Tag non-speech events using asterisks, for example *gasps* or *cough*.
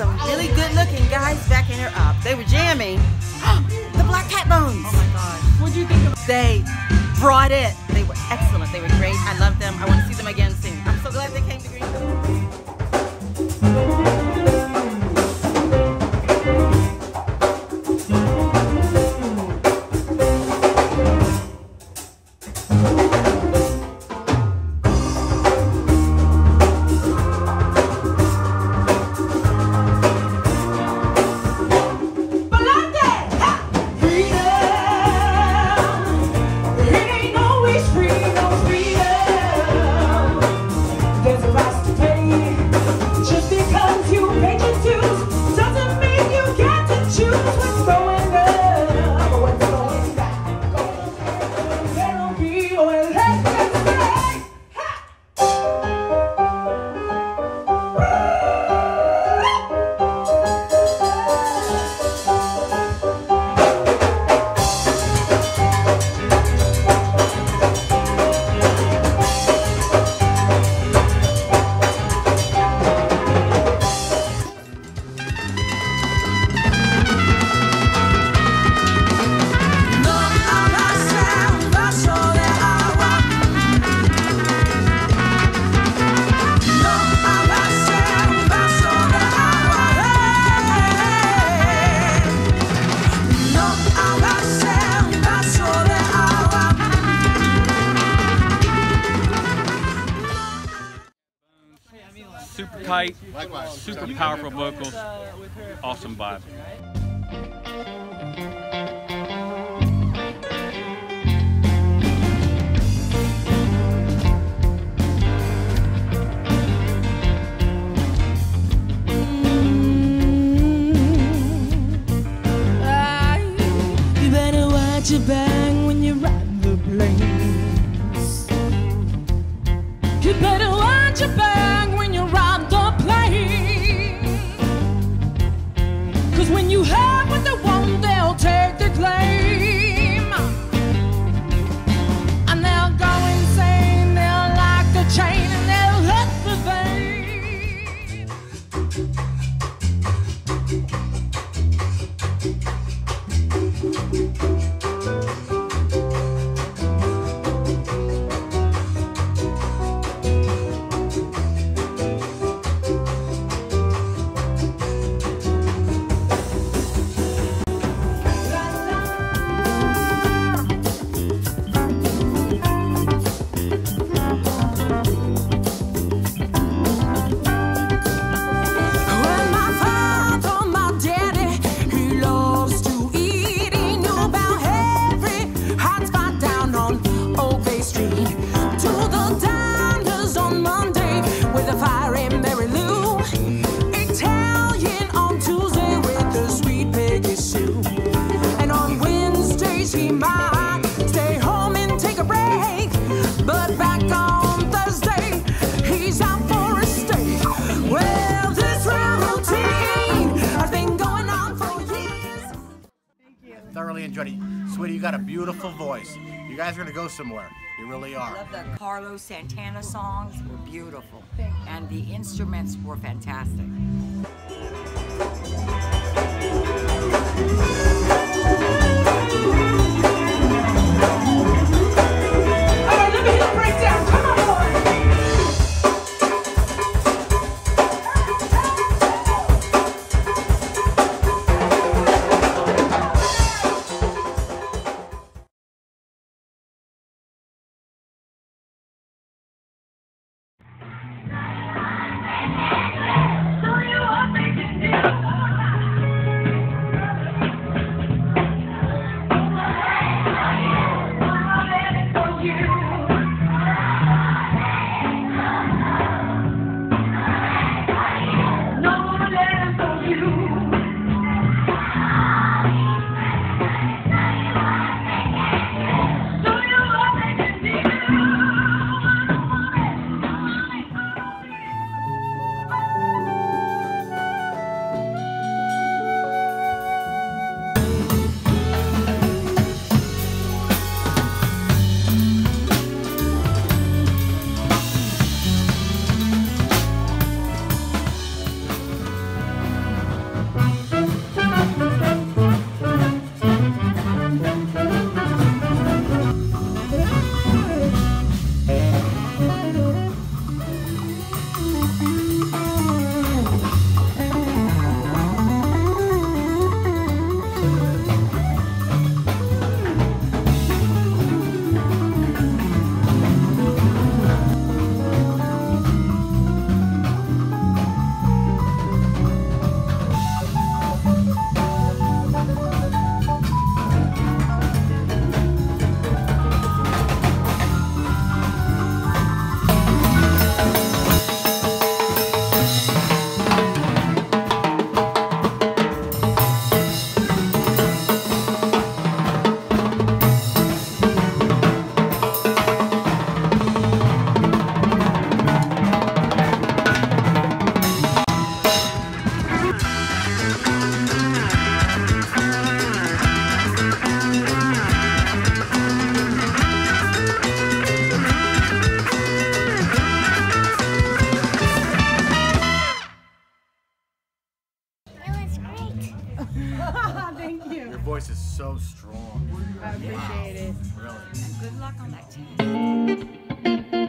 some really good looking guys backing her up. Uh, they were jamming. *gasps* the Black Cat Bones. Oh my gosh. What'd you think of They brought it. They were excellent. They were great. I love them. I want to see them again soon. I'm so glad they came Tight, super powerful vocals, awesome vibe. Thoroughly enjoyed it. Sweetie, you got a beautiful voice. You guys are gonna go somewhere. You really are. I love the Carlos Santana songs were beautiful. And the instruments were fantastic. Your voice is so strong. I appreciate it. Really. And good luck on that team.